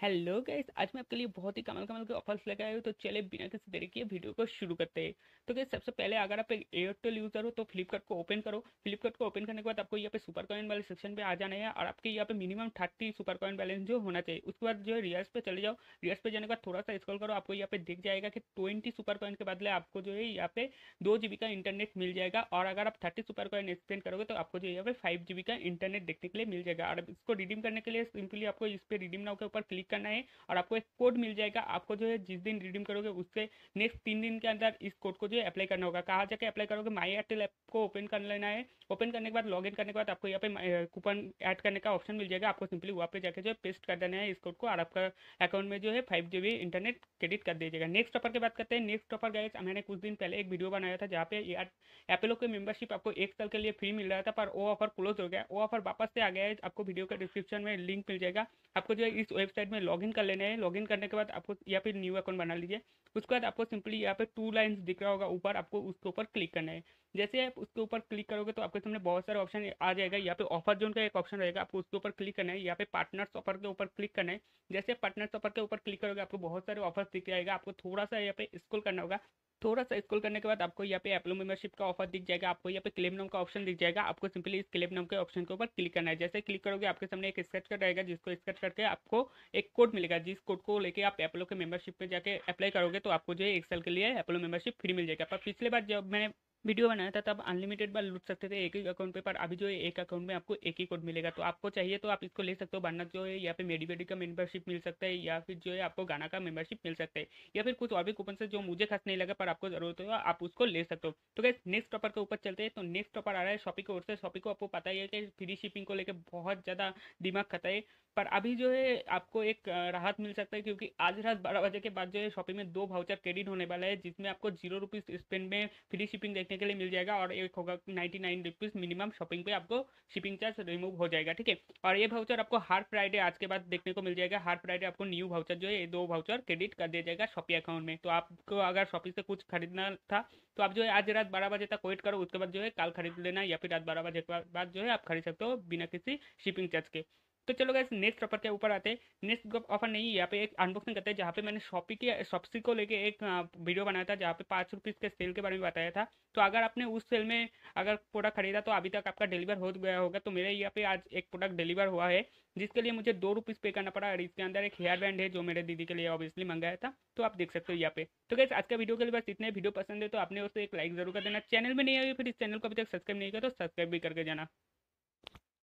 Hello guys, आज मैं आपके लिए बहुत ही कमाल कमाल के ऑफर्स लेकर आया हूँ तो चले बिना किसी देरी किए वीडियो को शुरू करते हैं। तो गाइस, सबसे पहले अगर आप एयरटेल यूज़र हो तो फ्लिपकार्ट को ओपन करो। फ्लिपकार्ट को ओपन करने के बाद आपको यहाँ पे सुपर कॉइन वाले सेक्शन पे आ जाना है और आपके यहाँ पे minimum thirty super coin balance जो होना चाहिए। उसके बाद जो है रियाज पे चले जाओ। रियाज पे जाने के बाद थोड़ा सा स्क्रॉल करो, आपको यहाँ पे दिख जाएगा कि ट्वेंटी सुपर कॉइन के बदले आपको जो है यहाँ पे दो जीबी का इंटरनेट मिल जाएगा और अगर आप थर्टी सुपर कॉइन स्पेंड करोगे तो आपको जो यहाँ पे फाइव जीबी का इंटरनेट देखने के लिए मिल जाएगा। और इसको रिडीम करने के लिए सिंपली आपको इस पर रिडीम नाउ के ऊपर क्लिक करना है और आपको एक कोड मिल जाएगा। आपको जो है जिस दिन रिडीम करोगे, उससे नेक्स्ट तीन दिन के अंदर इस कोड को जो है अप्लाई करना होगा। कहाँ जाके अप्लाई करोगे? माई एयरटेल ऐप को ओपन कर लेना है। ओपन करने के बाद लॉग करने के बाद आपको यहाँ पे कूपन ऐड करने का ऑप्शन मिल जाएगा। आपको सिंपली वहाँ पे जाकर जो है पेस्ट कर देना है इस कोड को और आपका अकाउंट में जो है फाइव जी इंटरनेट क्रेडिट कर दीजिएगा। नेक्स्ट ऑफ़र की बात करते हैं। नेक्स्ट ऑफ़र गए मैंने कुछ दिन पहले एक वीडियो बनाया था जहाँ पे एपेलो के मेंबरशिप आपको एक साल के लिए फ्री मिल रहा था, पर वो ऑफ़र क्लोज हो गया। वो ऑफ़र वापस से आ गया है। आपको वीडियो का डिस्क्रिप्शन में लिंक मिल जाएगा। आपको जो है इस वेबसाइट में लॉगिन कर लेना है। लॉगिन करने के बाद आपको या फिर न्यू अकाउंट बना लीजिए। उसके बाद आपको सिंपली यहाँ पे टू लाइन्स दिख रहा होगा। ऊपर आपको उसके ऊपर क्लिक करना है। जैसे आप उसके ऊपर क्लिक करोगे तो आपके सामने बहुत सारे ऑप्शन आ जाएगा। यहाँ पे ऑफ़र जोन का एक ऑप्शन रहेगा। आपको उसके ऊपर क्लिक करना है। यहाँ पे पार्टनर्स ऑफ़र के ऊपर क्लिक करना है। जैसे पार्टनर्स ऑफ़र के ऊपर क्लिक करोगे, आपको बहुत सारे ऑफर्स दिख जाएगा। आपको थोड़ा सा यहाँ पे स्कूल करना होगा। थोड़ा सा स्क्रॉल करने के बाद आपको यहाँ पे एप्लो मेंबरशिप का ऑफ़र दिख जाएगा। आपको यहाँ पे क्लेम नाम का ऑप्शन दिख जाएगा। आपको सिंपली इस क्लेम नाम के ऑप्शन के ऊपर क्लिक करना है। जैसे क्लिक करोगे, आपके सामने एक स्क्रेच कर रहेगा जिसको स्क्रेच करके आपको एक कोड मिलेगा। जिस कोड को लेकर आप एप्लो के मेंबरशिप में जाके अप्लाई करोगे तो आपको जो है एक साल के लिए एप्लो मेंबरशिप फ्री मिल जाएगा। पर पिछले बार जब मैंने वीडियो बनाया था, तब अनलिमिटेड बार लूट सकते थे, एक ही अकाउंट पे, पर अभी जो है, एक अकाउंट में आपको एक ही कोड मिलेगा। तो आपको चाहिए तो आप इसको ले सकते हो, वरना जो है यहाँ पे मेडी बेडी का मेंबरशिप मिल सकता है, या फिर जो है, आपको गाना का मेंबरशिप मिल सकता है, या फिर कुछ और भी कूपन से जो मुझे खास नहीं लगा, पर आपको ज़रूरत हो, आप उसको ले सकते हो। तो क्या नेक्स्ट टॉपर के ऊपर चलते हैं तो नेक्स्ट टॉपर आ रहा है शॉपिंग की ओर से शॉपिंग को आपको पता ही है कि फ्री शिपिंग को लेकर बहुत ज़्यादा दिमाग खाता है, पर अभी जो है, आपको एक राहत मिल सकता है, क्योंकि आज रात बारह बजे के बाद जो है शॉपिंग में दो भाउचर क्रेडिट होने वाला है, जिसमें आपको ज़ीरो रुपीज़ स्पेंड में फ्री शिपिंग देखने के लिए मिल जाएगा और एक होगा ninety nine rupees minimum shopping पे आपको शिपिंग चार्ज रिमूव हो जाएगा, ठीक है? और ये भाउचर आपको हर फ्राइडे आज के बाद देखने को मिल जाएगा। हर फ्राइडे आपको न्यू भाउचर जो है, ये दो भाउचर क्रेडिट कर दिया जाएगा शॉपिंग अकाउंट में। तो आपको अगर शॉपिंग से कुछ खरीदना था तो आप जो है आज रात बारह बजे तक वेट करो, उसके बाद जो है कल खरीद लेना या फिर रात बारह बजे के बाद जो है आप खरीद सकते हो बिना किसी शिपिंग चार्ज के। तो चलो गैस नेक्स्ट ऑफ़र के ऊपर आते हैं? नेक्स्ट ऑफ़र नहीं है, यहाँ पे एक अनबॉक्सिंग करते हैं, जहाँ पे मैंने शॉपी के शॉपसी को लेके एक वीडियो बनाया था, जहाँ पे पाँच रुपीज़ के सेल के बारे में बताया था। तो अगर आपने उस सेल में अगर प्रोडक्ट खरीदा तो अभी तक आपका डिलीवर हो गया होगा। तो मेरे यहाँ पे आज एक प्रोडक्ट डिलीवर हुआ है, जिसके लिए मुझे दो रुपीज़ पे करना पड़ा और इसके अंदर एक हेयर बैंड है, जो मेरे दीदी के लिए ऑब्वियसली मंगाया था। तो आप देख सकते हो यहाँ पे। तो गैस आज का वीडियो के लिए बस इतने। वीडियो पसंद है तो आपने उससे एक लाइक ज़रूर कर देना। चैनल में नहीं आई फिर इस चैनल को अभी तक सब्सक्राइब नहीं किया तो सब्सक्राइब भी करके जाना।